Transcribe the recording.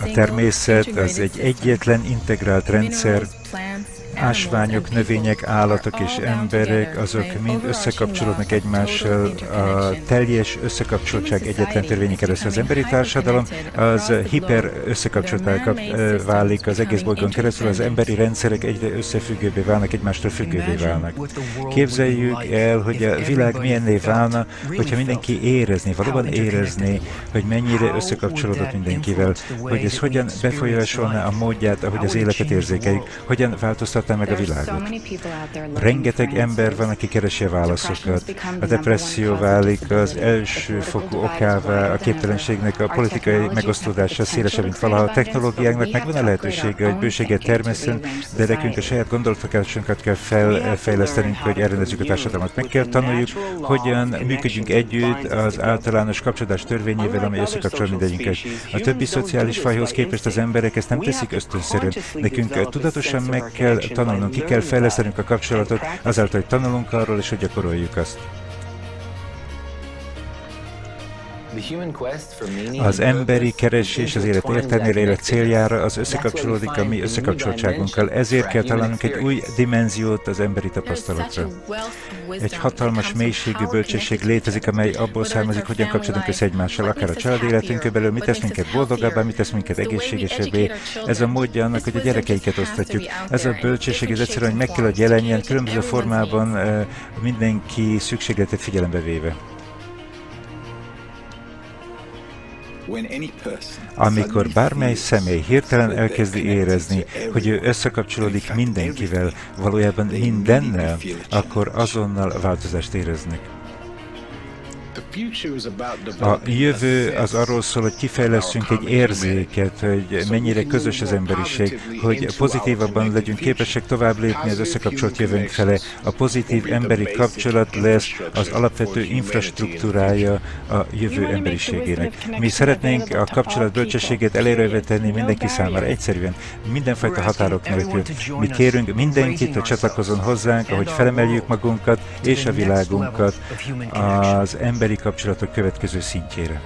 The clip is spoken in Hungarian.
A természet az egy egyetlen integrált rendszer, ásványok, növények, állatok és emberek, azok mind összekapcsolódnak egymással, a teljes összekapcsoltság egyetlen törvényi keresztül. Az emberi társadalom az hiper összekapcsoltá válik az egész bolygón keresztül, az emberi rendszerek egyre összefüggőbbé válnak, egymástól függővé válnak. Képzeljük el, hogy a világ milyenné válna, hogyha mindenki érezni, valóban érezni, hogy mennyire összekapcsolódott mindenkivel, hogy ez hogyan befolyásolná a módját, ahogy az életet érzékeljük, hogyan változtat változtatta meg a világot. Rengeteg ember van, aki keresi a válaszokat. A depresszió válik az első fokú okává a képtelenségnek, a politikai megosztódása szélesebb, mint valaha. A technológiáknak megvan a lehetősége, hogy bőséget természen, de nekünk a saját gondolatokásunkat kell felfejlesztenünk, hogy elrendezzük a társadalmat. Meg kell tanuljuk, hogyan működjünk együtt az általános kapcsolódás törvényével, amely összekapcsol mindegyünket. A többi szociális fajhoz képest az emberek ezt nem teszik ösztönszerűen. Nekünk tudatosan meg kell tanulnunk, ki kell fejlesztenünk a kapcsolatot, azáltal, hogy tanulunk arról, és hogy gyakoroljuk azt. Az emberi keresés az élet értelmére, élet céljára az összekapcsolódik a mi összekapcsoltságunkkal. Ezért kell találnunk egy új dimenziót az emberi tapasztalatra. Egy hatalmas mélységű bölcsesség létezik, amely abból származik, hogyan kapcsolódunk össze egymással, akár a család életünkön belül, mit tesz minket boldogabbá, mit tesz minket egészségesebbé. Ez a módja annak, hogy a gyerekeiket osztatjuk. Ez a bölcsesség, ez egyszerűen, hogy meg kell, hogy jelenjen különböző formában eh, mindenki szükségletet figyelembe véve. Amikor bármely személy hirtelen elkezdi érezni, hogy ő összekapcsolódik mindenkivel, valójában mindennel, akkor azonnal változást éreznek. A jövő az arról szól, hogy kifejlesztünk egy érzéket, hogy mennyire közös az emberiség, hogy pozitívabban legyünk képesek tovább lépni az összekapcsolt jövőnk fele. A pozitív emberi kapcsolat lesz az alapvető infrastruktúrája a jövő emberiségének. Mi szeretnénk a kapcsolat bölcsességét elérővé tenni mindenki számára, egyszerűen, mindenfajta határok nélkül. Mi kérünk mindenkit, hogy csatlakozon hozzánk, ahogy felemeljük magunkat és a világunkat. az emberi kapcsolatok következő szintjére.